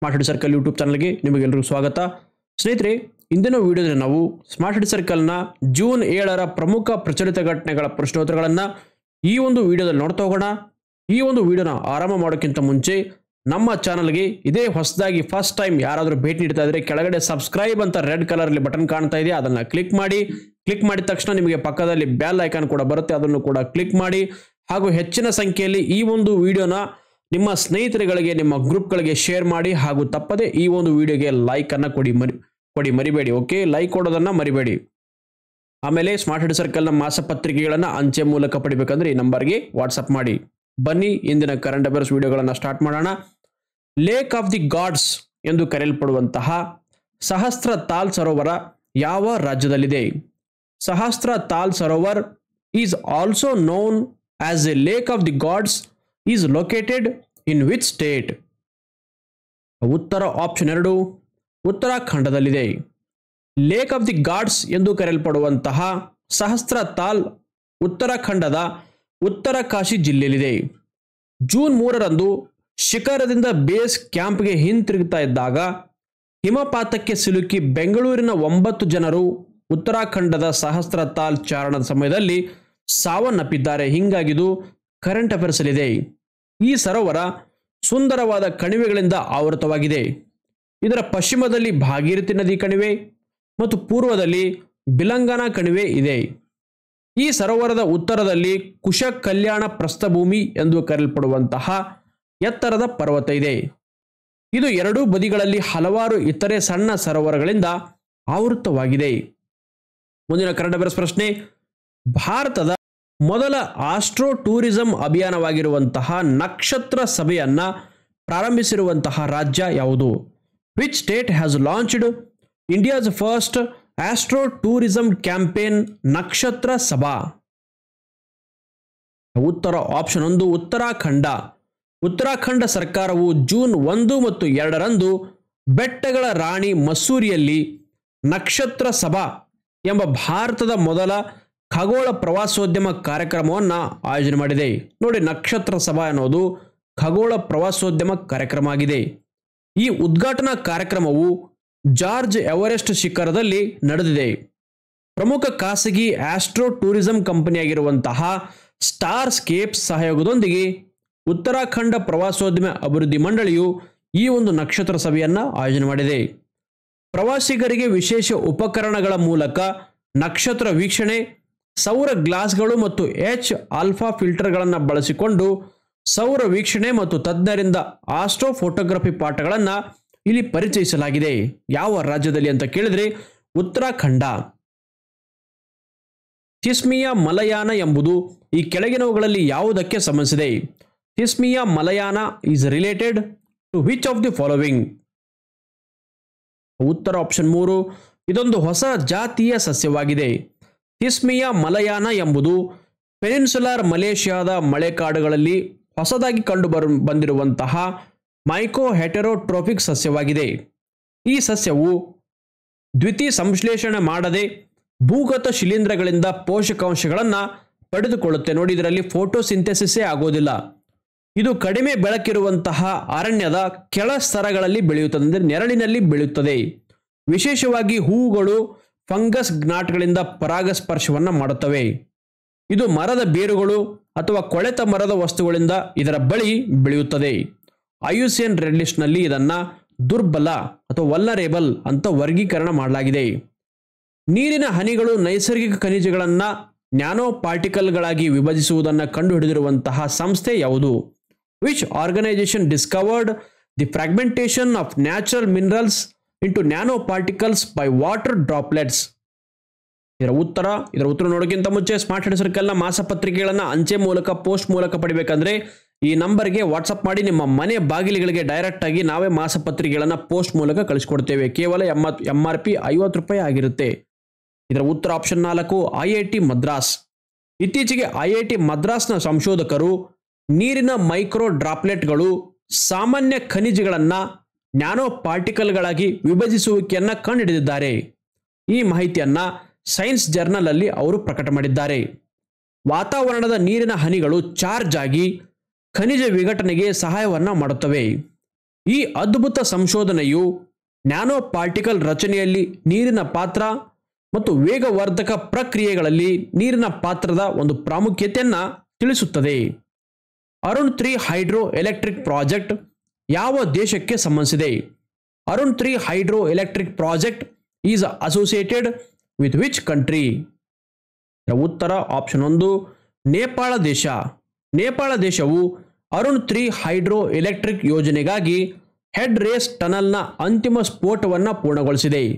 Smart head circle YouTube ಚಾನಲ್ಗೆ ನಿಮಗೆಲ್ಲರಿಗೂ ಸ್ವಾಗತ. ಸ್ನೇಹಿತರೆ, ಇಂದಿನ ವಿಡಿಯೋದಲ್ಲಿ ನಾವು ಸ್ಮಾರ್ಟ್ ಹೆಡ್ ಸರ್ಕಲ್ನ ಜೂನ್ ಏಳರ ಪ್ರಮುಖ ಪ್ರಚಲಿತ ಘಟನೆಗಳ ಪ್ರಶ್ನೋತ್ತರಗಳನ್ನು ಈ ಒಂದು ವಿಡಿಯೋದಲ್ಲಿ ನೋಡ್ತಾ ಹೋಗೋಣ. ಈ ಒಂದು ವಿಡಿಯೋನ ಆರಂಭ ಮಾಡೋಕ್ಕಿಂತ ಮುಂಚೆ ನಮ್ಮ ಚಾನಲ್ಗೆ ಇದೇ ಹೊಸದಾಗಿ ಫಸ್ಟ್ ಟೈಮ್ ಯಾರಾದರೂ ಭೇಟಿ ನೀಡ್ತಾ ಇದ್ರೆ ಕೆಳಗಡೆ ಸಬ್ಸ್ಕ್ರೈಬ್ ಅಂತ ರೆಡ್ ಕಲರಲ್ಲಿ ಬಟನ್ ಕಾಣ್ತಾ ಇದೆ, ಅದನ್ನು ಕ್ಲಿಕ್ ಮಾಡಿ. ಕ್ಲಿಕ್ ಮಾಡಿದ ತಕ್ಷಣ ನಿಮಗೆ ಪಕ್ಕದಲ್ಲಿ ಬ್ಯಾಲ್ ಐಕಾನ್ ಕೂಡ ಬರುತ್ತೆ, ಅದನ್ನು ಕೂಡ ಕ್ಲಿಕ್ ಮಾಡಿ. ಹಾಗೂ ಹೆಚ್ಚಿನ ಸಂಖ್ಯೆಯಲ್ಲಿ ಈ ಒಂದು ವಿಡಿಯೋನ ನಿಮ್ಮ ಸ್ನೇಹಿತರುಗಳಿಗೆ, ನಿಮ್ಮ ಗ್ರೂಪ್ಗಳಿಗೆ ಶೇರ್ ಮಾಡಿ ಹಾಗೂ ತಪ್ಪದೆ ಈ ಒಂದು ವಿಡಿಯೋಗೆ ಲೈಕ್ ಕೊಡಿ ಮರಿ, ಕೊಡಿ ಮರಿಬೇಡಿ ಓಕೆ ಲೈಕ್ ಕೊಡೋದನ್ನ ಮರಿಬೇಡಿ. ಆಮೇಲೆ ಸ್ಮಾರ್ಟ್ ಹೆಡ್ ಸರ್ಕಲ್ನ ಮಾಸಪತ್ರಿಕೆಗಳನ್ನು ಅಂಚೆ ಮೂಲಕ ಪಡಿಬೇಕಂದ್ರೆ ಈ ನಂಬರ್ಗೆ ವಾಟ್ಸಪ್ ಮಾಡಿ. ಬನ್ನಿ, ಇಂದಿನ ಕರೆಂಟ್ ಅಫೇರ್ಸ್ ವಿಡಿಯೋಗಳನ್ನು ಸ್ಟಾರ್ಟ್ ಮಾಡೋಣ. ಲೇಕ್ ಆಫ್ ದಿ ಗಾಡ್ಸ್ ಎಂದು ಕರೆಯಲ್ಪಡುವಂತಹ ಸಹಸ್ರ ತಾಲ್ ಸರೋವರ ಯಾವ ರಾಜ್ಯದಲ್ಲಿದೆ? Sahastra Tal Sarovar is also known as a lake of the gods is located in which state ಉತ್ತರ ಆಪ್ಷನ್ ಎರಡು, ಉತ್ತರಾಖಂಡದಲ್ಲಿದೆ. ಲೇಕ್ ಆಫ್ ದಿ ಗಾಡ್ಸ್ ಎಂದು ಕರೆಯಲ್ಪಡುವಂತಹ ಸಹಸ್ರ ತಾಲ್ ಉತ್ತರಾಖಂಡದ ಉತ್ತರ ಕಾಶಿ ಜಿಲ್ಲೆಯಲ್ಲಿದೆ. ಜೂನ್ ಮೂರರಂದು ಶಿಖರದಿಂದ ಬೇಸ್ ಕ್ಯಾಂಪ್ಗೆ ಹಿಂತಿರುಗುತ್ತಾ ಇದ್ದಾಗ ಹಿಮಪಾತಕ್ಕೆ ಸಿಲುಕಿ ಬೆಂಗಳೂರಿನ ಒಂಬತ್ತು ಜನರು ಉತ್ತರಾಖಂಡದ ಸಹಸ್ರ ತಾಲ್ ಚಾರಣದ ಸಮಯದಲ್ಲಿ ಸಾವನ್ನಪ್ಪಿದ್ದಾರೆ. ಹಿಂಗಾಗಿದು ಕರೆಂಟ್ ಅಫೇರ್ಸ್ ಅಲ್ಲಿದೆ ಈ ಸರೋವರ ಸುಂದರವಾದ ಕಣಿವೆಗಳಿಂದ ಆವೃತವಾಗಿದೆ. ಇದರ ಪಶ್ಚಿಮದಲ್ಲಿ ಭಾಗೀರಥಿ ನದಿ ಕಣಿವೆ ಮತ್ತು ಪೂರ್ವದಲ್ಲಿ ಬಿಲಂಗನ ಕಣಿವೆ ಇದೆ. ಈ ಸರೋವರದ ಉತ್ತರದಲ್ಲಿ ಕುಶ ಕಲ್ಯಾಣ ಪ್ರಸ್ಥಭೂಮಿ ಎಂದು ಕರೆಯಲ್ಪಡುವಂತಹ ಎತ್ತರದ ಪರ್ವತ ಇದೆ. ಇದು ಎರಡೂ ಬದಿಗಳಲ್ಲಿ ಹಲವಾರು ಇತರೆ ಸಣ್ಣ ಸರೋವರಗಳಿಂದ ಆವೃತವಾಗಿದೆ. ಮುಂದಿನ ಕನ್ನಡ ಪ್ರಶ್ನೆ, ಭಾರತದ ಮೊದಲ ಆಸ್ಟ್ರೋ ಟೂರಿಸಂ ಅಭಿಯಾನವಾಗಿರುವಂತಹ ನಕ್ಷತ್ರ ಸಭೆಯನ್ನು ಪ್ರಾರಂಭಿಸಿರುವಂತಹ ರಾಜ್ಯ ಯಾವುದು? Which state has launched India's first astro tourism campaign Nakshatra Sabha? ಉತ್ತರ ಆಪ್ಷನ್ ಒಂದು, ಉತ್ತರಾಖಂಡ. ಉತ್ತರಾಖಂಡ ಸರ್ಕಾರವು ಜೂನ್ ಒಂದು ಮತ್ತು ಎರಡರಂದು ಬೆಟ್ಟಗಳ ರಾಣಿ ಮಸೂರಿಯಲ್ಲಿ ನಕ್ಷತ್ರ ಸಭಾ ಎಂಬ ಭಾರತದ ಮೊದಲ ಖಗೋಳ ಪ್ರವಾಸೋದ್ಯಮ ಕಾರ್ಯಕ್ರಮವನ್ನು ಆಯೋಜನೆ ಮಾಡಿದೆ. ನೋಡಿ, ನಕ್ಷತ್ರ ಸಭಾ ಅನ್ನೋದು ಖಗೋಳ ಪ್ರವಾಸೋದ್ಯಮ ಕಾರ್ಯಕ್ರಮ ಆಗಿದೆ. ಈ ಉದ್ಘಾಟನಾ ಕಾರ್ಯಕ್ರಮವು ಜಾರ್ಜ್ ಎವರೆಸ್ಟ್ ಶಿಖರದಲ್ಲಿ ನಡೆದಿದೆ. ಪ್ರಮುಖ ಖಾಸಗಿ ಆಸ್ಟ್ರೋ ಟೂರಿಸಂ ಕಂಪನಿಯಾಗಿರುವಂತಹ ಸ್ಟಾರ್ ಸ್ಕೇಪ್ ಸಹಯೋಗದೊಂದಿಗೆ ಉತ್ತರಾಖಂಡ ಪ್ರವಾಸೋದ್ಯಮ ಅಭಿವೃದ್ಧಿ ಮಂಡಳಿಯು ಈ ಒಂದು ನಕ್ಷತ್ರ ಸಭೆಯನ್ನು ಆಯೋಜನೆ ಮಾಡಿದೆ. ಪ್ರವಾಸಿಗರಿಗೆ ವಿಶೇಷ ಉಪಕರಣಗಳ ಮೂಲಕ ನಕ್ಷತ್ರ ವೀಕ್ಷಣೆ ಸೌರ ಗ್ಲಾಸ್ಗಳು ಮತ್ತು ಎಚ್ ಆಲ್ಫಾ ಫಿಲ್ಟರ್ಗಳನ್ನು ಬಳಸಿಕೊಂಡು ಸೌರ ವೀಕ್ಷಣೆ ಮತ್ತು ತಜ್ಞರಿಂದ ಆಸ್ಟ್ರೋ ಫೋಟೋಗ್ರಫಿ ಪಾಠಗಳನ್ನು ಇಲ್ಲಿ ಪರಿಚಯಿಸಲಾಗಿದೆ. ಯಾವ ರಾಜ್ಯದಲ್ಲಿ ಅಂತ ಕೇಳಿದರೆ ಉತ್ತರಾಖಂಡ. ತಿಸ್ಮಿಯಾ ಮಲಯಾನ ಎಂಬುದು ಈ ಕೆಳಗಿನವುಗಳಲ್ಲಿ ಯಾವುದಕ್ಕೆ ಸಂಬಂಧಿಸಿದೆ? Thismia malayana is related to which of the following ಉತ್ತರ ಆಪ್ಷನ್ ಮೂರು, ಇದೊಂದು ಹೊಸ ಜಾತಿಯ ಸಸ್ಯವಾಗಿದೆ. ಥಿಸ್ಮಿಯಾ ಮಲಯಾನ ಎಂಬುದು ಪೆನಿನ್ಸುಲಾರ್ ಮಲೇಷ್ಯಾದ ಮಳೆಕಾಡುಗಳಲ್ಲಿ ಹೊಸದಾಗಿ ಕಂಡು ಬರು, ಬಂದಿರುವಂತಹ ಮೈಕೋ ಹೆಟೆರೋಟ್ರೋಫಿಕ್ ಸಸ್ಯವಾಗಿದೆ. ಈ ಸಸ್ಯವು ದ್ವಿತೀಯ ಸಂಶ್ಲೇಷಣೆ ಮಾಡದೆ ಭೂಗತ ಶಿಲೀಂಧ್ರಗಳಿಂದ ಪೋಷಕಾಂಶಗಳನ್ನು ಪಡೆದುಕೊಳ್ಳುತ್ತೆ. ನೋಡಿ, ಇದರಲ್ಲಿ ಫೋಟೋಸಿಂಥೆಸಿಸೇ ಆಗೋದಿಲ್ಲ. ಇದು ಕಡಿಮೆ ಬೆಳಕಿರುವಂತಹ ಅರಣ್ಯದ ಕೆಳ ಸ್ತರಗಳಲ್ಲಿ ಬೆಳೆಯುತ್ತದೆ, ಅಂದರೆ ನೆರಳಿನಲ್ಲಿ ಬೆಳೆಯುತ್ತದೆ. ವಿಶೇಷವಾಗಿ ಹೂವುಗಳು ಫಂಗಸ್ ಜ್ಞಾಟ್ಗಳಿಂದ ಪರಾಗಸ್ಪರ್ಶವನ್ನು ಮಾಡುತ್ತವೆ. ಇದು ಮರದ ಬೇರುಗಳು ಅಥವಾ ಕೊಳೆತ ಮರದ ವಸ್ತುಗಳಿಂದ ಇದರ ಬಳಿ ಬೆಳೆಯುತ್ತದೆ. ಐಯುಸಿಯನ್ ರೆಡ್ ಲಿಸ್ಟ್ನಲ್ಲಿ ಇದನ್ನ ದುರ್ಬಲ ಅಥವಾ ವಲ್ಲರೇಬಲ್ ಅಂತ ವರ್ಗೀಕರಣ ಮಾಡಲಾಗಿದೆ. ನೀರಿನ ಹನಿಗಳು ನೈಸರ್ಗಿಕ ಖನಿಜಗಳನ್ನು ನ್ಯಾನೋ ಪಾರ್ಟಿಕಲ್ಗಳಾಗಿ ವಿಭಜಿಸುವುದನ್ನು ಕಂಡುಹಿಡಿದಿರುವಂತಹ ಸಂಸ್ಥೆ ಯಾವುದು? Which organisation discovered the fragmentation of natural minerals into nano particles by water droplets ಇದರ ಉತ್ತರ ಇದರ ಉತ್ತರ ನೋಡೋಕ್ಕಿಂತ ಮುಂಚೆ ಸ್ಮಾರ್ಟ್ ಹೆಡ್ ಸರ್ಕಲ್ನ ಮಾಸಪತ್ರಿಕೆಗಳನ್ನು ಅಂಚೆ ಮೂಲಕ ಪೋಸ್ಟ್ ಮೂಲಕ ಪಡಿಬೇಕಂದ್ರೆ ಈ ನಂಬರ್ಗೆ ವಾಟ್ಸಪ್ ಮಾಡಿ ನಿಮ್ಮ ಮನೆ ಬಾಗಿಲುಗಳಿಗೆ ಡೈರೆಕ್ಟ್ ಆಗಿ ನಾವೇ ಮಾಸಪತ್ರಿಕೆಗಳನ್ನು ಪೋಸ್ಟ್ ಮೂಲಕ ಕಳಿಸ್ಕೊಡ್ತೇವೆ. ಕೇವಲ ಎಂ ಆರ್ ಪಿ ಐವತ್ತು ರೂಪಾಯಿ ಆಗಿರುತ್ತೆ. ಇದರ ಉತ್ತರ ಆಪ್ಷನ್ ನಾಲ್ಕು, ಐ ಐ ಟಿ ಮದ್ರಾಸ್. ಇತ್ತೀಚೆಗೆ ಐ ಐ ಟಿ ಮದ್ರಾಸ್ನ ಸಂಶೋಧಕರು ನೀರಿನ ಮೈಕ್ರೋ ಡ್ರಾಪ್ಲೆಟ್ಗಳು ಸಾಮಾನ್ಯ ಖನಿಜಗಳನ್ನು ನ್ಯಾನೋ ಪಾರ್ಟಿಕಲ್ಗಳಾಗಿ ವಿಭಜಿಸುವಿಕೆಯನ್ನು ಕಂಡುಹಿಡಿದಿದ್ದಾರೆ. ಈ ಮಾಹಿತಿಯನ್ನು ಸೈನ್ಸ್ ಜರ್ನಲ್ ಅಲ್ಲಿ ಅವರು ಪ್ರಕಟ ಮಾಡಿದ್ದಾರೆ. ವಾತಾವರಣದ ನೀರಿನ ಹನಿಗಳು ಚಾರ್ಜ್ ಆಗಿ ಖನಿಜ ವಿಘಟನೆಗೆ ಸಹಾಯವನ್ನು ಮಾಡುತ್ತವೆ. ಈ ಅದ್ಭುತ ಸಂಶೋಧನೆಯು ನ್ಯಾನೋ ಪಾರ್ಟಿಕಲ್ ರಚನೆಯಲ್ಲಿ ನೀರಿನ ಪಾತ್ರ ಮತ್ತು ವೇಗವರ್ಧಕ ಪ್ರಕ್ರಿಯೆಗಳಲ್ಲಿ ನೀರಿನ ಪಾತ್ರದ ಒಂದು ಪ್ರಾಮುಖ್ಯತೆಯನ್ನು ತಿಳಿಸುತ್ತದೆ. Arun three hydro electric project ಯಾವ ದೇಶಕ್ಕೆ ಸಂಬಂಧಿಸಿದೆ? Arun three hydro electric project is associated with which country? ಉತ್ತರ ಆಪ್ಷನ್ ಒಂದು, ನೇಪಾಳ ದೇಶ. ನೇಪಾಳ ದೇಶವು ಅರುಣ್ ತ್ರೀ ಹೈಡ್ರೋ ಎಲೆಕ್ಟ್ರಿಕ್ ಯೋಜನೆಗಾಗಿ ಹೆಡ್ ರೇಸ್ ಟನಲ್ನ ಅಂತಿಮ ಸ್ಫೋಟವನ್ನು ಪೂರ್ಣಗೊಳಿಸಿದೆ.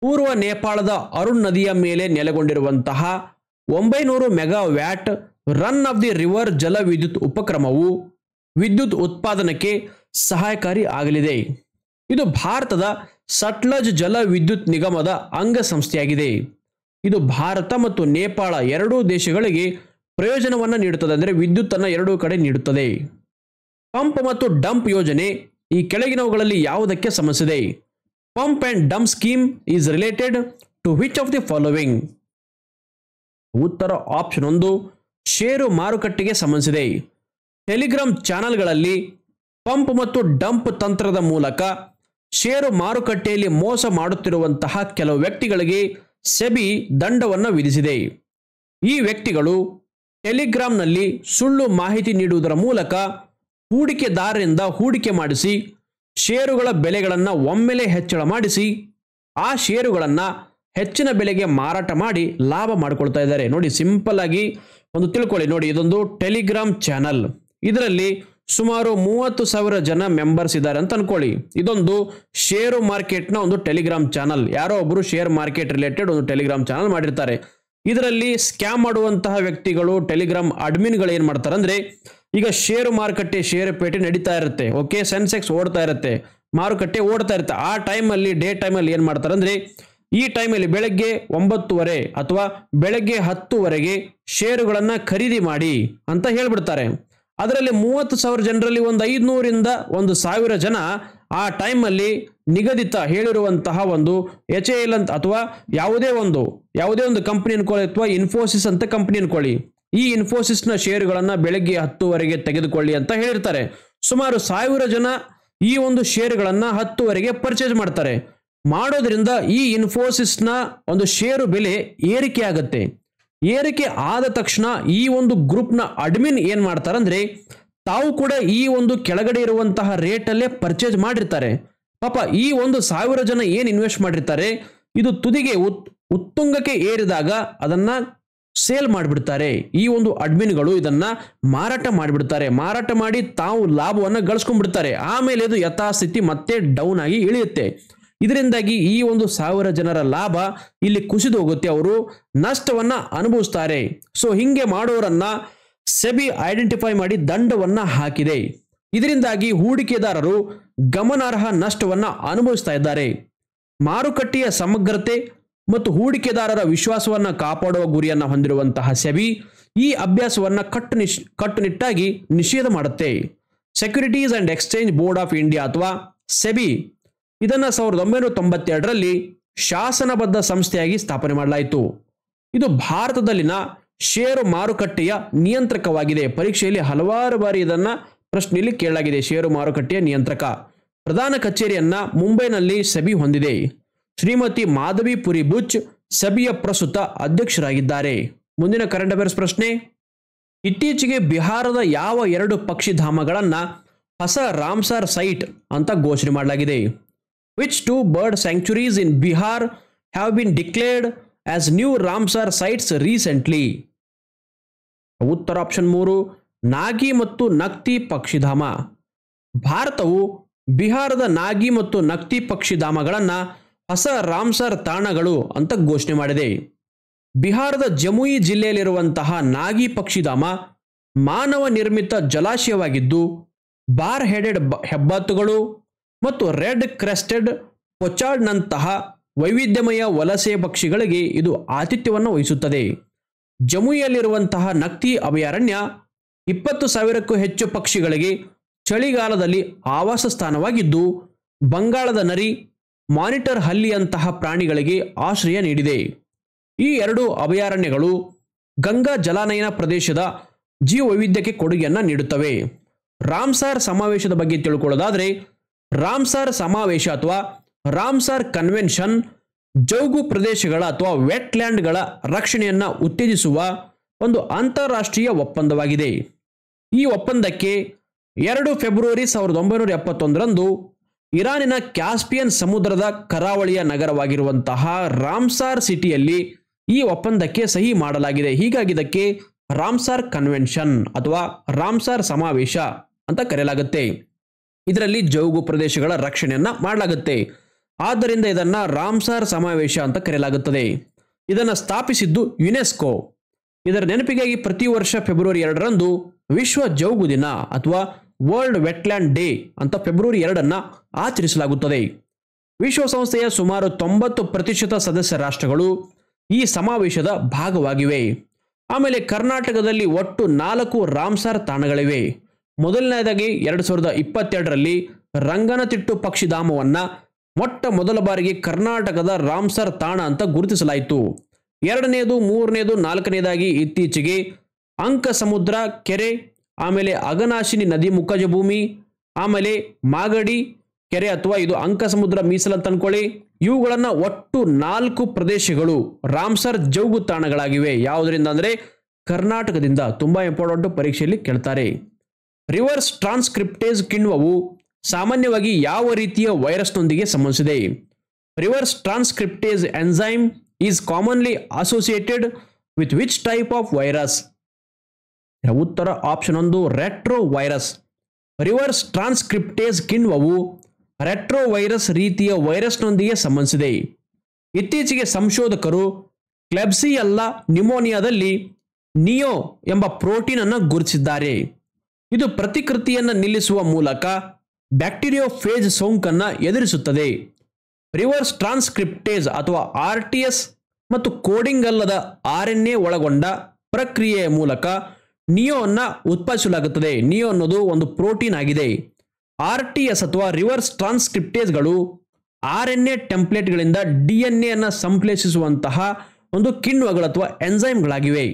ಪೂರ್ವ ನೇಪಾಳದ ಅರುಣ್ ನದಿಯ ಮೇಲೆ ನೆಲೆಗೊಂಡಿರುವಂತಹ ಒಂಬೈನೂರು mega watt run of the river ಜಲವಿದ್ಯುತ್ ಉಪಕ್ರಮವು ವಿದ್ಯುತ್ ಉತ್ಪಾದನೆಗೆ ಸಹಾಯಕಾರಿ ಆಗಲಿದೆ. ಇದು ಭಾರತದ ಸಟ್ಲಜ್ ಜಲ ವಿದ್ಯುತ್ ನಿಗಮದ ಅಂಗಸಂಸ್ಥೆಯಾಗಿದೆ. ಇದು ಭಾರತ ಮತ್ತು ನೇಪಾಳ ಎರಡೂ ದೇಶಗಳಿಗೆ ಪ್ರಯೋಜನವನ್ನು ನೀಡುತ್ತದೆ ಅಂದರೆ ವಿದ್ಯುತ್ತನ್ನು ಎರಡೂ ಕಡೆ ನೀಡುತ್ತದೆ. ಪಂಪ್ ಮತ್ತು ಡಂಪ್ ಯೋಜನೆ ಈ ಕೆಳಗಿನವುಗಳಲ್ಲಿ ಯಾವುದಕ್ಕೆ ಸಂಬಂಧಿಸಿದೆ? Pump and dump scheme is related to which of the following? ಉತ್ತರ ಆಪ್ಷನ್ ಒಂದು, ಷೇರು ಮಾರುಕಟ್ಟೆಗೆ ಸಂಬಂಧಿಸಿದೆ. ಟೆಲಿಗ್ರಾಮ್ ಚಾನೆಲ್ಗಳಲ್ಲಿ ಪಂಪ್ ಮತ್ತು ಡಂಪ್ ತಂತ್ರದ ಮೂಲಕ ಷೇರು ಮಾರುಕಟ್ಟೆಯಲ್ಲಿ ಮೋಸ ಮಾಡುತ್ತಿರುವಂತಹ ಕೆಲವು ವ್ಯಕ್ತಿಗಳಿಗೆ ಸೆಬಿ ದಂಡವನ್ನು ವಿಧಿಸಿದೆ. ಈ ವ್ಯಕ್ತಿಗಳು ಟೆಲಿಗ್ರಾಮ್ನಲ್ಲಿ ಸುಳ್ಳು ಮಾಹಿತಿ ನೀಡುವುದರ ಮೂಲಕ ಹೂಡಿಕೆದಾರರಿಂದ ಹೂಡಿಕೆ ಮಾಡಿಸಿ, ಷೇರುಗಳ ಬೆಲೆಗಳನ್ನು ಒಮ್ಮೆಲೆ ಹೆಚ್ಚಳ ಮಾಡಿಸಿ, ಆ ಷೇರುಗಳನ್ನು ಹೆಚ್ಚಿನ ಬೆಲೆಗೆ ಮಾರಾಟ ಮಾಡಿ ಲಾಭ ಮಾಡಿಕೊಳ್ತಾ ಇದ್ದಾರೆ. ನೋಡಿ ಸಿಂಪಲ್ ಆಗಿ ಒಂದು ತಿಳ್ಕೊಳ್ಳಿ. ನೋಡಿ, ಇದೊಂದು ಟೆಲಿಗ್ರಾಮ್ ಚಾನಲ್. ಇದರಲ್ಲಿ ಸುಮಾರು ಮೂವತ್ತು ಸಾವಿರ ಜನ ಮೆಂಬರ್ಸ್ ಇದ್ದಾರೆ ಅಂತ ಅನ್ಕೊಳ್ಳಿ. ಇದೊಂದು ಷೇರು ಮಾರ್ಕೆಟ್ನ ಒಂದು ಟೆಲಿಗ್ರಾಮ್ ಚಾನಲ್ ಯಾರೋ ಒಬ್ಬರು ಶೇರ್ ಮಾರ್ಕೆಟ್ ರಿಲೇಟೆಡ್ ಒಂದು ಟೆಲಿಗ್ರಾಮ್ ಚಾನಲ್ ಮಾಡಿರ್ತಾರೆ. ಇದರಲ್ಲಿ ಸ್ಕ್ಯಾಮ್ ಮಾಡುವಂತಹ ವ್ಯಕ್ತಿಗಳು ಟೆಲಿಗ್ರಾಮ್ ಅಡ್ಮಿನ್ಗಳು ಏನು ಮಾಡ್ತಾರೆ ಅಂದ್ರೆ, ಈಗ ಷೇರು ಮಾರುಕಟ್ಟೆ ಷೇರುಪೇಟೆ ನಡೀತಾ ಇರುತ್ತೆ. ಓಕೆ ಸೆನ್ಸೆಕ್ಸ್ ಓಡ್ತಾ ಇರುತ್ತೆ. ಮಾರುಕಟ್ಟೆ ಓಡ್ತಾ ಇರುತ್ತೆ. ಆ ಟೈಮಲ್ಲಿ ಡೇ ಟೈಮಲ್ಲಿ ಏನು ಮಾಡ್ತಾರೆ ಅಂದ್ರೆ, ಈ ಟೈಮಲ್ಲಿ ಬೆಳಗ್ಗೆ ಒಂಬತ್ತುವರೆ ಅಥವಾ ಬೆಳಗ್ಗೆ ಹತ್ತುವರೆಗೆ ಷೇರುಗಳನ್ನು ಖರೀದಿ ಮಾಡಿ ಅಂತ ಹೇಳ್ಬಿಡ್ತಾರೆ. ಅದರಲ್ಲಿ ಮೂವತ್ತು ಸಾವಿರ ಜನರಲ್ಲಿ ಒಂದು ಐದುನೂರಿಂದ ಒಂದು ಸಾವಿರ ಜನ ಆ ಟೈಮಲ್ಲಿ ನಿಗದಿತ ಹೇಳಿರುವಂತಹ ಒಂದು ಎಚ್ ಎ ಎಲ್ ಅಂತ ಅಥವಾ ಯಾವುದೇ ಒಂದು ಯಾವುದೇ ಒಂದು ಕಂಪನಿ ಅನ್ಕೊಳ್ಳಿ ಅಥವಾ ಇನ್ಫೋಸಿಸ್ ಅಂತ ಕಂಪನಿ ಅನ್ಕೊಳ್ಳಿ. ಈ ಇನ್ಫೋಸಿಸ್ನ ಷೇರುಗಳನ್ನು ಬೆಳಗ್ಗೆ ಹತ್ತುವರೆಗೆ ತೆಗೆದುಕೊಳ್ಳಿ ಅಂತ ಹೇಳಿರ್ತಾರೆ. ಸುಮಾರು ಸಾವಿರ ಜನ ಈ ಒಂದು ಷೇರುಗಳನ್ನು ಹತ್ತುವರೆಗೆ ಪರ್ಚೇಸ್ ಮಾಡ್ತಾರೆ. ಮಾಡೋದ್ರಿಂದ ಈ ಇನ್ಫೋಸಿಸ್ನ ಒಂದು ಷೇರು ಬೆಲೆ ಏರಿಕೆ ಆಗುತ್ತೆ ಏರಿಕೆ ಆದ ತಕ್ಷಣ ಈ ಒಂದು ಗ್ರೂಪ್ನ ಅಡ್ಮಿನ್ ಏನು ಮಾಡ್ತಾರಂದ್ರೆ, ತಾವು ಕೂಡ ಈ ಒಂದು ಕೆಳಗಡೆ ಇರುವಂತಹ ರೇಟಲ್ಲೇ ಪರ್ಚೇಸ್ ಮಾಡಿರ್ತಾರೆ. ಪಾಪ ಈ ಒಂದು ಸಾವಿರ ಜನ ಏನು ಇನ್ವೆಸ್ಟ್ ಮಾಡಿರ್ತಾರೆ, ಇದು ತುದಿಗೆ ಉತ್, ಉತ್ತುಂಗಕ್ಕೆ ಏರಿದಾಗ ಅದನ್ನ ಸೇಲ್ ಮಾಡಿಬಿಡ್ತಾರೆ. ಈ ಒಂದು ಅಡ್ಮಿನ್ಗಳು ಇದನ್ನ ಮಾರಾಟ ಮಾಡಿಬಿಡ್ತಾರೆ. ಮಾರಾಟ ಮಾಡಿ ತಾವು ಲಾಭವನ್ನು ಗಳಿಸ್ಕೊಂಡ್ಬಿಡ್ತಾರೆ. ಆಮೇಲೆ ಇದು ಯಥಾಸ್ಥಿತಿ ಮತ್ತೆ ಡೌನ್ ಆಗಿ ಇಳಿಯುತ್ತೆ. ಇದರಿಂದಾಗಿ ಈ ಒಂದು ಸಾವಿರ ಜನರ ಲಾಭ ಇಲ್ಲಿ ಕುಸಿದು ಹೋಗುತ್ತೆ. ಅವರು ನಷ್ಟವನ್ನ ಅನುಭವಿಸ್ತಾರೆ. ಸೊ ಹಿಂಗೆ ಮಾಡೋರನ್ನ ಸೆಬಿ ಐಡೆಂಟಿಫೈ ಮಾಡಿ ದಂಡವನ್ನ ಹಾಕಿದೆ. ಇದರಿಂದಾಗಿ ಹೂಡಿಕೆದಾರರು ಗಮನಾರ್ಹ ನಷ್ಟವನ್ನ ಅನುಭವಿಸ್ತಾ ಇದ್ದಾರೆ. ಮಾರುಕಟ್ಟೆಯ ಸಮಗ್ರತೆ ಮತ್ತು ಹೂಡಿಕೆದಾರರ ವಿಶ್ವಾಸವನ್ನ ಕಾಪಾಡುವ ಗುರಿಯನ್ನ ಹೊಂದಿರುವಂತಹ ಸೆಬಿ ಈ ಅಭ್ಯಾಸವನ್ನ ಕಟ್ಟುನಿಶ್, ಕಟ್ಟುನಿಟ್ಟಾಗಿ ನಿಷೇಧ ಮಾಡುತ್ತೆ. Securities and exchange board of India ಅಥವಾ ಸೆಬಿ ಇದನ್ನ ಸಾವಿರದ ಒಂಬೈನೂರ ತೊಂಬತ್ತೆರಡರಲ್ಲಿ ಶಾಸನಬದ್ಧ ಸಂಸ್ಥೆಯಾಗಿ ಸ್ಥಾಪನೆ ಮಾಡಲಾಯಿತು. ಇದು ಭಾರತದಲ್ಲಿನ ಷೇರು ಮಾರುಕಟ್ಟೆಯ ನಿಯಂತ್ರಕವಾಗಿದೆ. ಪರೀಕ್ಷೆಯಲ್ಲಿ ಹಲವಾರು ಬಾರಿ ಇದನ್ನ ಪ್ರಶ್ನೆಯಲ್ಲಿ ಕೇಳಲಾಗಿದೆ. ಷೇರು ಮಾರುಕಟ್ಟೆಯ ನಿಯಂತ್ರಕ. ಪ್ರಧಾನ ಕಚೇರಿಯನ್ನ ಮುಂಬೈನಲ್ಲಿ ಸಭಿ ಹೊಂದಿದೆ. ಶ್ರೀಮತಿ ಮಾಧವಿ ಪುರಿ ಬುಚ್ ಸಭೆಯ ಪ್ರಸ್ತುತ ಅಧ್ಯಕ್ಷರಾಗಿದ್ದಾರೆ. ಮುಂದಿನ ಕರೆಂಟ್ ಅಫೇರ್ಸ್ ಪ್ರಶ್ನೆ. ಇತ್ತೀಚೆಗೆ ಬಿಹಾರದ ಯಾವ ಎರಡು ಪಕ್ಷಿಧಾಮಗಳನ್ನು ಹೊಸ ರಾಮ್ಸಾರ್ ಸೈಟ್ ಅಂತ ಘೋಷಣೆ ಮಾಡಲಾಗಿದೆ. Which two bird sanctuaries in Bihar have been declared as new Ramsar sites recently ಉತ್ತರ ಆಪ್ಷನ್ ಮೂರು, ನಾಗಿ ಮತ್ತು ನಕ್ತಿ ಪಕ್ಷಿಧಾಮ. ಭಾರತವು ಬಿಹಾರದ ನಾಗಿ ಮತ್ತು ನಕ್ತಿ ಪಕ್ಷಿಧಾಮಗಳನ್ನು ಹೊಸ ರಾಮ್ಸರ್ ತಾಣಗಳು ಅಂತ ಘೋಷಣೆ ಮಾಡಿದೆ. ಬಿಹಾರದ ಜಮುಯಿ ಜಿಲ್ಲೆಯಲ್ಲಿರುವಂತಹ ನಾಗಿ ಪಕ್ಷಿಧಾಮ ಮಾನವ ನಿರ್ಮಿತ ಜಲಾಶಯವಾಗಿದ್ದು ಬಾರ್ ಹೆಡೆಡ್ ಹೆಬ್ಬಾತುಗಳು ಮತ್ತು ರೆಡ್ ಕ್ರೆಸ್ಟೆಡ್ ಪೊಚಾರ್ಡ್ನಂತಹ ವೈವಿಧ್ಯಮಯ ವಲಸೆ ಪಕ್ಷಿಗಳಿಗೆ ಇದು ಆತಿಥ್ಯವನ್ನು ವಹಿಸುತ್ತದೆ. ಜಮ್ಮುಯಲ್ಲಿರುವಂತಹ ನಕ್ತಿ ಅಭಯಾರಣ್ಯ ಇಪ್ಪತ್ತು ಸಾವಿರಕ್ಕೂ ಹೆಚ್ಚು ಪಕ್ಷಿಗಳಿಗೆ ಚಳಿಗಾಲದಲ್ಲಿ ಆವಾಸ ಸ್ಥಾನವಾಗಿದ್ದು, ಬಂಗಾಳದ ನರಿ ಮಾನಿಟರ್ ಹಲ್ಲಿಯಂತಹ ಪ್ರಾಣಿಗಳಿಗೆ ಆಶ್ರಯ ನೀಡಿದೆ. ಈ ಎರಡು ಅಭಯಾರಣ್ಯಗಳು ಗಂಗಾ ಜಲಾನಯನ ಪ್ರದೇಶದ ಜೀವವೈವಿಧ್ಯಕ್ಕೆ ಕೊಡುಗೆಯನ್ನು ನೀಡುತ್ತವೆ. ರಾಮ್ಸಾರ್ ಸಮಾವೇಶದ ಬಗ್ಗೆ ತಿಳ್ಕೊಳ್ಳೋದಾದರೆ ರಾಮ್ಸಾರ್ ಸಮಾವೇಶ ಅಥವಾ ರಾಮ್ಸಾರ್ ಕನ್ವೆನ್ಷನ್, ಜೌಗು ಪ್ರದೇಶಗಳ ಅಥವಾ ವೆಟ್ಲ್ಯಾಂಡ್ಗಳ ರಕ್ಷಣೆಯನ್ನು ಉತ್ತೇಜಿಸುವ ಒಂದು ಅಂತಾರಾಷ್ಟ್ರೀಯ ಒಪ್ಪಂದವಾಗಿದೆ. ಈ ಒಪ್ಪಂದಕ್ಕೆ ಎರಡು ಫೆಬ್ರವರಿ ಸಾವಿರದ ಒಂಬೈನೂರ ಎಪ್ಪತ್ತೊಂದರಂದು ಇರಾನಿನ ಕ್ಯಾಸ್ಪಿಯನ್ ಸಮುದ್ರದ ಕರಾವಳಿಯ ನಗರವಾಗಿರುವಂತಹ ರಾಮ್ಸಾರ್ ಸಿಟಿಯಲ್ಲಿ ಈ ಒಪ್ಪಂದಕ್ಕೆ ಸಹಿ ಮಾಡಲಾಗಿದೆ. ಹೀಗಾಗಿ ಇದಕ್ಕೆ ರಾಮ್ಸಾರ್ ಕನ್ವೆನ್ಷನ್ ಅಥವಾ ರಾಮ್ಸಾರ್ ಸಮಾವೇಶ ಅಂತ ಕರೆಯಲಾಗುತ್ತೆ. ಇದರಲ್ಲಿ ಜೌಗು ಪ್ರದೇಶಗಳ ರಕ್ಷಣೆಯನ್ನ ಮಾಡಲಾಗುತ್ತೆ. ಆದ್ದರಿಂದ ಇದನ್ನ ರಾಮ್ಸಾರ್ ಸಮಾವೇಶ ಅಂತ ಕರೆಯಲಾಗುತ್ತದೆ. ಇದನ್ನು ಸ್ಥಾಪಿಸಿದ್ದು ಯುನೆಸ್ಕೋ. ಇದರ ನೆನಪಿಗಾಗಿ ಪ್ರತಿ ವರ್ಷ ಫೆಬ್ರವರಿ ಎರಡರಂದು ವಿಶ್ವ ಜೌಗು ದಿನ ಅಥವಾ ವರ್ಲ್ಡ್ ವೆಟ್ಲ್ಯಾಂಡ್ ಡೇ ಅಂತ ಫೆಬ್ರವರಿ ಎರಡನ್ನ ಆಚರಿಸಲಾಗುತ್ತದೆ. ವಿಶ್ವಸಂಸ್ಥೆಯ ಸುಮಾರು ತೊಂಬತ್ತು ಪ್ರತಿಶತ ಸದಸ್ಯ ರಾಷ್ಟ್ರಗಳು ಈ ಸಮಾವೇಶದ ಭಾಗವಾಗಿವೆ. ಆಮೇಲೆ ಕರ್ನಾಟಕದಲ್ಲಿ ಒಟ್ಟು ನಾಲ್ಕು ರಾಮ್ಸಾರ್ ತಾಣಗಳಿವೆ. ಮೊದಲನೇದಾಗಿ ಎರಡು ಸಾವಿರದ ಇಪ್ಪತ್ತೆರಡರಲ್ಲಿ ರಂಗನತಿಟ್ಟು ಪಕ್ಷಿಧಾಮವನ್ನು ಮೊಟ್ಟ ಮೊದಲ ಬಾರಿಗೆ ಕರ್ನಾಟಕದ ರಾಮ್ಸರ್ ತಾಣ ಅಂತ ಗುರುತಿಸಲಾಯಿತು. ಎರಡನೇದು, ಮೂರನೇದು, ನಾಲ್ಕನೇದಾಗಿ ಇತ್ತೀಚೆಗೆ ಅಂಕ ಸಮುದ್ರ ಕೆರೆ, ಆಮೇಲೆ ಅಗನಾಶಿನಿ ನದಿ ಮುಖಜ ಭೂಮಿ ಆಮೇಲೆ ಮಾಗಡಿ ಕೆರೆ ಅಥವಾ ಇದು ಅಂಕ ಸಮುದ್ರ ಮೀಸಲಂತ ಅನ್ಕೊಳ್ಳಿ. ಇವುಗಳನ್ನು ಒಟ್ಟು ನಾಲ್ಕು ಪ್ರದೇಶಗಳು ರಾಮ್ಸರ್ ಜೌಗು ತಾಣಗಳಾಗಿವೆ. ಯಾವುದರಿಂದ ಅಂದರೆ ಕರ್ನಾಟಕದಿಂದ. ತುಂಬ ಇಂಪಾರ್ಟೆಂಟ್ ಪರೀಕ್ಷೆಯಲ್ಲಿ ಕೇಳ್ತಾರೆ. ರಿವರ್ಸ್ ಟ್ರಾನ್ಸ್ಕ್ರಿಪ್ಟೇಜ್ ಕಿಣ್ವವು ಸಾಮಾನ್ಯವಾಗಿ ಯಾವ ರೀತಿಯ ವೈರಸ್ನೊಂದಿಗೆ ಸಂಬಂಧಿಸಿದೆ? Reverse transcriptase enzyme is commonly associated with which type of virus? ಉತ್ತರ ಆಪ್ಷನ್ ಒಂದು ರೆಟ್ರೋ ವೈರಸ್ ರಿವರ್ಸ್ ಟ್ರಾನ್ಸ್ಕ್ರಿಪ್ಟೇಜ್ ಕಿಣ್ವವು ರೆಟ್ರೋ ವೈರಸ್ ರೀತಿಯ ವೈರಸ್ನೊಂದಿಗೆ ಸಂಬಂಧಿಸಿದೆ. ಇತ್ತೀಚೆಗೆ ಸಂಶೋಧಕರು ಕ್ಲೆಬ್ಸಿಯಲ್ಲ ನ್ಯೂಮೋನಿಯಾದಲ್ಲಿ ನಿಯೋ ಎಂಬ ಪ್ರೋಟೀನ್ ಅನ್ನು ಗುರುತಿಸಿದ್ದಾರೆ. ಇದು ಪ್ರತಿಕೃತಿಯನ್ನು ನಿಲ್ಲಿಸುವ ಮೂಲಕ ಬ್ಯಾಕ್ಟೀರಿಯೋಫೇಜ್ ಸೋಂಕನ್ನು ಎದುರಿಸುತ್ತದೆ. ರಿವರ್ಸ್ ಟ್ರಾನ್ಸ್ಕ್ರಿಪ್ಟೇಜ್ ಅಥವಾ ಆರ್ ಟಿ ಎಸ್ ಮತ್ತು ಕೋಡಿಂಗ್ ಅಲ್ಲದ ಆರ್ ಎನ್ ಎ ಒಳಗೊಂಡ ಪ್ರಕ್ರಿಯೆಯ ಮೂಲಕ ನಿಯೋವನ್ನು ಉತ್ಪಾದಿಸಲಾಗುತ್ತದೆ. ನಿಯೋ ಅನ್ನೋದು ಒಂದು ಪ್ರೋಟೀನ್ ಆಗಿದೆ. ಆರ್ ಟಿ ಎಸ್ ಅಥವಾ ರಿವರ್ಸ್ ಟ್ರಾನ್ಸ್ಕ್ರಿಪ್ಟೇಜ್ಗಳು ಆರ್ ಎನ್ ಎ ಟೆಂಪ್ಲೇಟ್ಗಳಿಂದ ಡಿ ಎನ್ ಎ ಅನ್ನು ಸಂಶ್ಲೇಷಿಸುವಂತಹ ಒಂದು ಕಿಣ್ವಗಳು ಅಥವಾ ಎನ್ಸೈಮ್ಗಳಾಗಿವೆ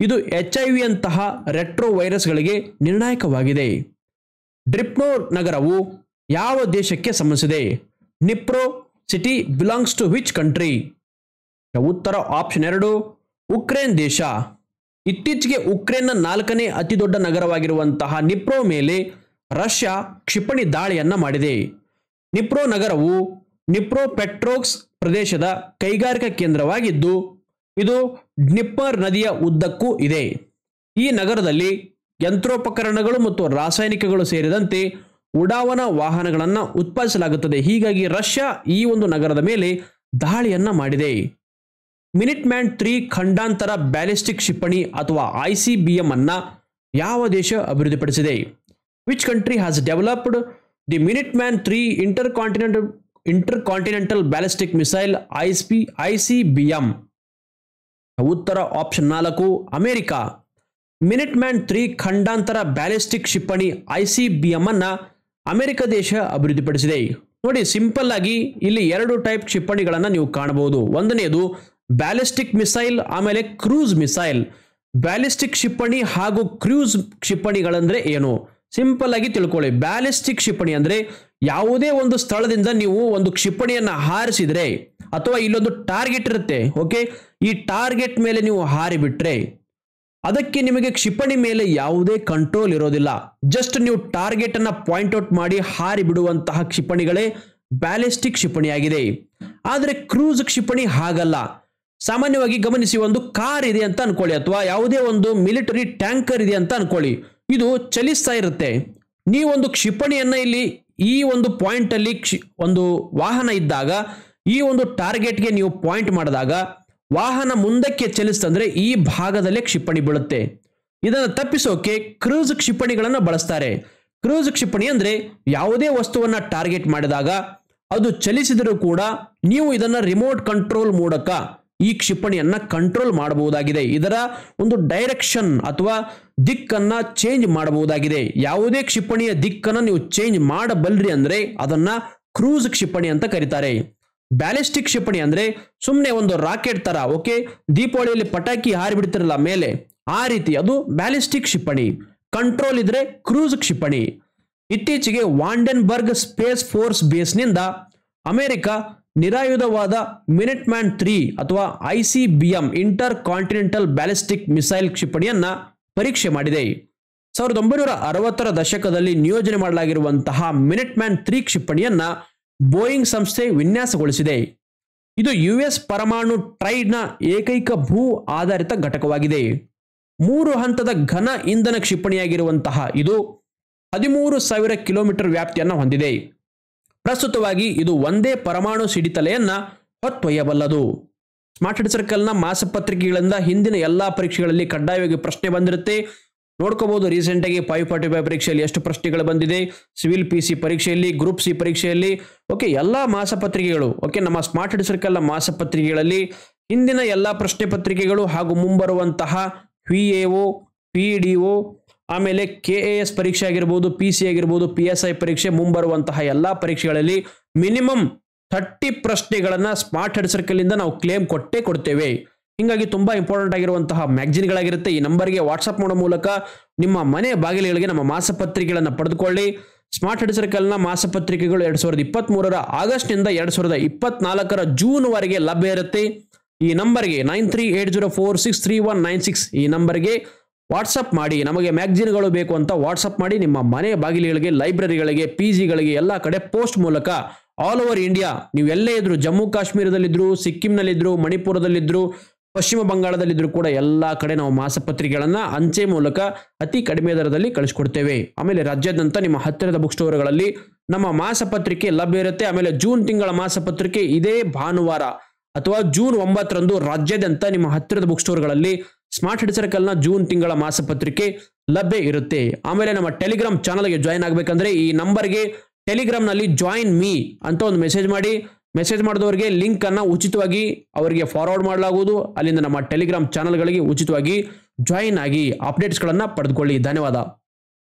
ಇದು ಎಚ್ ಐ ವಿ ಅಂತಹ ರೆಟ್ರೋ ವೈರಸ್ಗಳಿಗೆ ನಿರ್ಣಾಯಕವಾಗಿದೆ. ಡ್ರಿಪ್ನೋ ನಗರವು ಯಾವ ದೇಶಕ್ಕೆ ಸಂಬಂಧಿಸಿದೆ? Dnipro city belongs to which country? ಉತ್ತರ ಆಪ್ಷನ್ ಎರಡು, ಉಕ್ರೇನ್ ದೇಶ. ಇತ್ತೀಚೆಗೆ ಉಕ್ರೇನ್ನ ನಾಲ್ಕನೇ ಅತಿ ದೊಡ್ಡ ನಗರವಾಗಿರುವಂತಹ ನಿಪ್ರೋ ಮೇಲೆ ರಷ್ಯಾ ಕ್ಷಿಪಣಿ ದಾಳಿಯನ್ನು ಮಾಡಿದೆ. ನಿಪ್ರೋ ನಗರವು ನಿಪ್ರೋ ಪೆಟ್ರೋಕ್ಸ್ ಪ್ರದೇಶದ ಕೈಗಾರಿಕಾ ಕೇಂದ್ರವಾಗಿದ್ದು ಇದು ಡ್ನಿಪ್ಪರ್ ನದಿಯ ಉದ್ದಕ್ಕೂ ಇದೆ. ಈ ನಗರದಲ್ಲಿ ಯಂತ್ರೋಪಕರಣಗಳು ಮತ್ತು ರಾಸಾಯನಿಕಗಳು ಸೇರಿದಂತೆ ಉಡಾವಣಾ ವಾಹನಗಳನ್ನು ಉತ್ಪಾದಿಸಲಾಗುತ್ತದೆ. ಹೀಗಾಗಿ ರಷ್ಯಾ ಈ ಒಂದು ನಗರದ ಮೇಲೆ ದಾಳಿಯನ್ನ ಮಾಡಿದೆ. ಮಿನಿಟ್ ಮ್ಯಾನ್ ತ್ರೀ ಖಂಡಾಂತರ ಬ್ಯಾಲಿಸ್ಟಿಕ್ ಕ್ಷಿಪಣಿ ಅಥವಾ ಐ ಸಿ ಬಿ ಎಂ ಅನ್ನ ಯಾವ ದೇಶ ಅಭಿವೃದ್ಧಿಪಡಿಸಿದೆ? Which country has developed the Minuteman three inter continental inter continental ballistic missile I C B M? ಉತ್ತರ ಆಪ್ಷನ್ ನಾಲ್ಕು, ಅಮೆರಿಕ. ಮಿನಿಟ್ ಮ್ಯಾನ್ ತ್ರೀ ಖಂಡಾಂತರ ಬ್ಯಾಲಿಸ್ಟಿಕ್ ಕ್ಷಿಪಣಿ ಐ ಸಿ ಬಿ ಎಂ ಅನ್ನ America ದೇಶ ಅಭಿವೃದ್ಧಿಪಡಿಸಿದೆ. ನೋಡಿ, ಸಿಂಪಲ್ ಆಗಿ ಇಲ್ಲಿ ಎರಡು ಟೈಪ್ ಕ್ಷಿಪಣಿಗಳನ್ನು ನೀವು ಕಾಣಬಹುದು. ಒಂದನೇದು ಬ್ಯಾಲಿಸ್ಟಿಕ್ ಮಿಸೈಲ್, ಆಮೇಲೆ ಕ್ರೂಸ್ ಮಿಸೈಲ್. ಬ್ಯಾಲಿಸ್ಟಿಕ್ ಕ್ಷಿಪಣಿ ಹಾಗೂ ಕ್ರೂಸ್ ಕ್ಷಿಪಣಿಗಳಂದ್ರೆ ಏನು? ಸಿಂಪಲ್ ಆಗಿ ತಿಳ್ಕೊಳ್ಳಿ. ಬ್ಯಾಲಿಸ್ಟಿಕ್ ಕ್ಷಿಪಣಿ ಅಂದ್ರೆ ಯಾವುದೇ ಒಂದು ಸ್ಥಳದಿಂದ ನೀವು ಒಂದು ಕ್ಷಿಪಣಿಯನ್ನು ಹಾರಿಸಿದ್ರೆ ಅಥವಾ ಇಲ್ಲೊಂದು ಟಾರ್ಗೆಟ್ ಇರುತ್ತೆ ಓಕೆ ಈ ಟಾರ್ಗೆಟ್ ಮೇಲೆ ನೀವು ಹಾರಿಬಿಟ್ರೆ ಅದಕ್ಕೆ ನಿಮಗೆ ಕ್ಷಿಪಣಿ ಮೇಲೆ ಯಾವುದೇ ಕಂಟ್ರೋಲ್ ಇರೋದಿಲ್ಲ. ಜಸ್ಟ್ ನೀವು ಟಾರ್ಗೆಟ್ ಅನ್ನ ಪಾಯಿಂಟ್ ಔಟ್ ಮಾಡಿ ಹಾರಿ ಬಿಡುವಂತಹ ಕ್ಷಿಪಣಿಗಳೇ ಬ್ಯಾಲಿಸ್ಟಿಕ್ ಕ್ಷಿಪಣಿಯಾಗಿದೆ. ಆದರೆ ಕ್ರೂಸ್ ಕ್ಷಿಪಣಿ ಹಾಗಲ್ಲ. ಸಾಮಾನ್ಯವಾಗಿ ಗಮನಿಸಿ ಒಂದು ಕಾರ್ ಇದೆ ಅಂತ ಅನ್ಕೊಳ್ಳಿ ಅಥವಾ ಯಾವುದೇ ಒಂದು ಮಿಲಿಟರಿ ಟ್ಯಾಂಕರ್ ಇದೆ ಅಂತ ಅನ್ಕೊಳ್ಳಿ. ಇದು ಚಲಿಸ್ತಾ ಇರುತ್ತೆ. ನೀವೊಂದು ಕ್ಷಿಪಣಿಯನ್ನ ಇಲ್ಲಿ ಈ ಒಂದು ಪಾಯಿಂಟ್ ಅಲ್ಲಿ ಕ್ಷಿ- ಒಂದು ವಾಹನ ಇದ್ದಾಗ, ಈ ಒಂದು ಟಾರ್ಗೆಟ್ಗೆ ನೀವು ಪಾಯಿಂಟ್ ಮಾಡಿದಾಗ, ವಾಹನ ಮುಂದಕ್ಕೆ ಚಲಿಸ್ತಂದ್ರೆ ಈ ಭಾಗದಲ್ಲೇ ಕ್ಷಿಪಣಿ ಬೀಳುತ್ತೆ. ಇದನ್ನು ತಪ್ಪಿಸೋಕೆ ಕ್ರೂಸ್ ಕ್ಷಿಪಣಿಗಳನ್ನು ಬಳಸ್ತಾರೆ. ಕ್ರೂಸ್ ಕ್ಷಿಪಣಿ ಅಂದ್ರೆ ಯಾವುದೇ ವಸ್ತುವನ್ನ ಟಾರ್ಗೆಟ್ ಮಾಡಿದಾಗ, ಅದು ಚಲಿಸಿದರೂ ಕೂಡ ನೀವು ಇದನ್ನ ರಿಮೋಟ್ ಕಂಟ್ರೋಲ್ ಮೂಲಕ ಈ ಕ್ಷಿಪಣಿಯನ್ನ ಕಂಟ್ರೋಲ್ ಮಾಡಬಹುದಾಗಿದೆ. ಇದರ ಒಂದು ಡೈರೆಕ್ಷನ್ ಅಥವಾ ದಿಕ್ಕನ್ನ ಚೇಂಜ್ ಮಾಡಬಹುದಾಗಿದೆ. ಯಾವುದೇ ಕ್ಷಿಪಣಿಯ ದಿಕ್ಕನ್ನ ನೀವು ಚೇಂಜ್ ಮಾಡಬಲ್ರಿ ಅಂದ್ರೆ ಅದನ್ನ ಕ್ರೂಸ್ ಕ್ಷಿಪಣಿ ಅಂತ ಕರೀತಾರೆ. ಬ್ಯಾಲಿಸ್ಟಿಕ್ ಕ್ಷಿಪಣಿ ಅಂದ್ರೆ ಸುಮ್ಮನೆ ಒಂದು ರಾಕೆಟ್ ತರ ಓಕೆ ದೀಪಾವಳಿಯಲ್ಲಿ ಪಟಾಕಿ ಹಾರಿಬಿಡ್ತಿರಲ್ಲ ಮೇಲೆ, ಆ ರೀತಿ. ಅದು ಬ್ಯಾಲಿಸ್ಟಿಕ್ ಕ್ಷಿಪಣಿ. ಕಂಟ್ರೋಲ್ ಇದ್ರೆ ಕ್ರೂಸ್ ಕ್ಷಿಪಣಿ. ಇತ್ತೀಚೆಗೆ ವಾಂಡೆನ್ಬರ್ಗ್ ಸ್ಪೇಸ್ ಫೋರ್ಸ್ ಬೇಸ್ನಿಂದ ಅಮೆರಿಕ ನಿರಾಯುಧವಾದ ಮಿನಿಟ್ ಮ್ಯಾನ್ ತ್ರೀ ಅಥವಾ ICBM inter continental ballistic missile ಕ್ಷಿಪಣಿಯನ್ನ ಪರೀಕ್ಷೆ ಮಾಡಿದೆ. ಸಾವಿರದ ಒಂಬೈನೂರ ಅರವತ್ತರ ದಶಕದಲ್ಲಿ ನಿಯೋಜನೆ ಮಾಡಲಾಗಿರುವಂತಹ ಮಿನಿಟ್ ಮ್ಯಾನ್ ತ್ರೀ ಕ್ಷಿಪಣಿಯನ್ನ ಬೋಯಿಂಗ್ ಸಂಸ್ಥೆ ವಿನ್ಯಾಸಗೊಳಿಸಿದೆ. ಇದು ಯುಎಸ್ ಪರಮಾಣು ಟ್ರೈಡ್ನ ಏಕೈಕ ಭೂ ಆಧಾರಿತ ಘಟಕವಾಗಿದೆ. ಮೂರು ಹಂತದ ಘನ ಇಂಧನ ಕ್ಷಿಪಣಿಯಾಗಿರುವಂತಹ ಇದು ಹದಿಮೂರು ಸಾವಿರ ಕಿಲೋಮೀಟರ್ ವ್ಯಾಪ್ತಿಯನ್ನು ಹೊಂದಿದೆ. ಪ್ರಸ್ತುತವಾಗಿ ಇದು ಒಂದೇ ಪರಮಾಣು ಸಿಡಿತಲೆಯನ್ನ ಹೊತ್ತೊಯ್ಯಬಲ್ಲದು ಸ್ಮಾರ್ಟ್ ಸರ್ಕಲ್ನ ಮಾಸಪತ್ರಿಕೆಗಳಿಂದ ಹಿಂದಿನ ಎಲ್ಲಾ ಪರೀಕ್ಷೆಗಳಲ್ಲಿ ಕಡ್ಡಾಯವಾಗಿ ಪ್ರಶ್ನೆ ಬಂದಿರುತ್ತೆ. ನೋಡ್ಕೋಬಹುದು ರೀಸೆಂಟಾಗಿ ಫೈವ್ ಫಾರ್ಟಿ ಫೈವ್ ಪರೀಕ್ಷೆಯಲ್ಲಿ ಎಷ್ಟು ಪ್ರಶ್ನೆಗಳು ಬಂದಿದೆ. ಸಿವಿಲ್ ಪಿ ಸಿ ಪರೀಕ್ಷೆಯಲ್ಲಿ ಗ್ರೂಪ್ ಸಿ ಪರೀಕ್ಷೆಯಲ್ಲಿ ಓಕೆ ಎಲ್ಲ ಮಾಸಪತ್ರಿಕೆಗಳು ಓಕೆ ನಮ್ಮ ಸ್ಮಾರ್ಟ್ ಸರ್ಕಲ್ನ ಮಾಸಪತ್ರಿಕೆಗಳಲ್ಲಿ ಹಿಂದಿನ ಎಲ್ಲ ಪ್ರಶ್ನೆ ಪತ್ರಿಕೆಗಳು ಹಾಗೂ ಮುಂಬರುವಂತಹ V A O P D O ಆಮೇಲೆ ಕೆ ಎ ಎಸ್ ಪರೀಕ್ಷೆ ಆಗಿರ್ಬೋದು ಪಿ ಸಿ ಆಗಿರ್ಬೋದು ಪಿ ಎಸ್ ಐ ಪರೀಕ್ಷೆ ಮುಂಬರುವಂತಹ ಎಲ್ಲ ಪರೀಕ್ಷೆಗಳಲ್ಲಿ ಮಿನಿಮಮ್ ಥರ್ಟಿ ಪ್ರಶ್ನೆಗಳನ್ನ ಸ್ಮಾರ್ಟ್ ಹೆಡ್ ಸರ್ಕಲ್ ಇಂದ ನಾವು ಕ್ಲೇಮ್ ಕೊಟ್ಟೇ ಕೊಡ್ತೇವೆ. ಹಿಂಗಾಗಿ ತುಂಬಾ ಇಂಪಾರ್ಟೆಂಟ್ ಆಗಿರುವಂತಹ ಮ್ಯಾಗ್ಜಿನ್ಗಳಾಗಿರುತ್ತೆ ಈ ನಂಬರ್ಗೆ ವಾಟ್ಸ್ಆಪ್ ಮಾಡೋ ಮೂಲಕ ನಿಮ್ಮ ಮನೆ ಬಾಗಿಲುಗಳಿಗೆ ನಮ್ಮ ಮಾಸಪತ್ರಿಕೆಗಳನ್ನು ಪಡೆದುಕೊಳ್ಳಿ. ಸ್ಮಾರ್ಟ್ ಹೆಡ್ ಸರ್ಕಲ್ನ ಮಾಸಪತ್ರಿಕೆಗಳು ಎರಡ್ ಸಾವಿರದ ಇಪ್ಪತ್ತ್ ಮೂರರ ಆಗಸ್ಟ್ನಿಂದ ಎರಡ್ ಸಾವಿರದ ಇಪ್ಪತ್ನಾಲ್ಕರ ಜೂನ್ ವರೆಗೆ ಲಭ್ಯ ಇರುತ್ತೆ. ಈ ನಂಬರ್ಗೆ nine three eight zero four six three one nine six ಈ ನಂಬರ್ಗೆ ವಾಟ್ಸಪ್ ಮಾಡಿ, ನಮಗೆ ಮ್ಯಾಗ್ಜಿನ್ಗಳು ಬೇಕು ಅಂತ ವಾಟ್ಸಪ್ ಮಾಡಿ, ನಿಮ್ಮ ಮನೆ ಬಾಗಿಲುಗಳಿಗೆ, ಲೈಬ್ರರಿಗಳಿಗೆ, ಪಿ ಜಿಗಳಿಗೆ ಎಲ್ಲ ಕಡೆ ಪೋಸ್ಟ್ ಮೂಲಕ ಆಲ್ ಓವರ್ ಇಂಡಿಯಾ ನೀವು ಎಲ್ಲೇ ಇದ್ರು, ಜಮ್ಮು ಕಾಶ್ಮೀರದಲ್ಲಿದ್ದರು ಸಿಕ್ಕಿಂನಲ್ಲಿದ್ದರು ಮಣಿಪುರದಲ್ಲಿದ್ದರು ಪಶ್ಚಿಮ ಬಂಗಾಳದಲ್ಲಿದ್ದರೂ ಕೂಡ ಎಲ್ಲ ಕಡೆ ನಾವು ಮಾಸಪತ್ರಿಕೆಗಳನ್ನು ಅಂಚೆ ಮೂಲಕ ಅತಿ ಕಡಿಮೆ ದರದಲ್ಲಿ ಕಳಿಸ್ಕೊಡ್ತೇವೆ. ಆಮೇಲೆ ರಾಜ್ಯಾದ್ಯಂತ ನಿಮ್ಮ ಹತ್ತಿರದ ಬುಕ್ ಸ್ಟೋರ್ಗಳಲ್ಲಿ ನಮ್ಮ ಮಾಸಪತ್ರಿಕೆ ಲಭ್ಯ ಇರುತ್ತೆ. ಆಮೇಲೆ ಜೂನ್ ತಿಂಗಳ ಮಾಸಪತ್ರಿಕೆ ಇದೇ ಭಾನುವಾರ ಅಥವಾ ಜೂನ್ ಒಂಬತ್ತರಂದು ರಾಜ್ಯಾದ್ಯಂತ ನಿಮ್ಮ ಹತ್ತಿರದ ಬುಕ್ ಸ್ಟೋರ್ಗಳಲ್ಲಿ ಸ್ಮಾರ್ಟ್ ಹಿಡ್ ಸರ್ಕಲ್ನ ಜೂನ್ ತಿಂಗಳ ಮಾಸಪತ್ರಿಕೆ ಲಭ್ಯ ಇರುತ್ತೆ. ಆಮೇಲೆ ನಮ್ಮ ಟೆಲಿಗ್ರಾಮ್ ಚಾನಲ್ಗೆ ಜಾಯಿನ್ ಆಗಬೇಕಂದ್ರೆ ಈ ನಂಬರ್ಗೆ ಟೆಲಿಗ್ರಾಮ್ನಲ್ಲಿ ಜಾಯಿನ್ ಮೀ ಅಂತ ಒಂದು ಮೆಸೇಜ್ ಮಾಡಿ. ಮೆಸೇಜ್ ಮಾಡಿದವರಿಗೆ ಲಿಂಕ್ ಅನ್ನು ಉಚಿತವಾಗಿ ಅವರಿಗೆ ಫಾರ್ವರ್ಡ್ ಮಾಡಲಾಗುವುದು. ಅಲ್ಲಿಂದ ನಮ್ಮ ಟೆಲಿಗ್ರಾಮ್ ಚಾನಲ್ಗಳಿಗೆ ಉಚಿತವಾಗಿ ಜಾಯಿನ್ ಆಗಿ ಅಪ್ಡೇಟ್ಸ್ಗಳನ್ನು ಪಡೆದುಕೊಳ್ಳಿ. ಧನ್ಯವಾದ.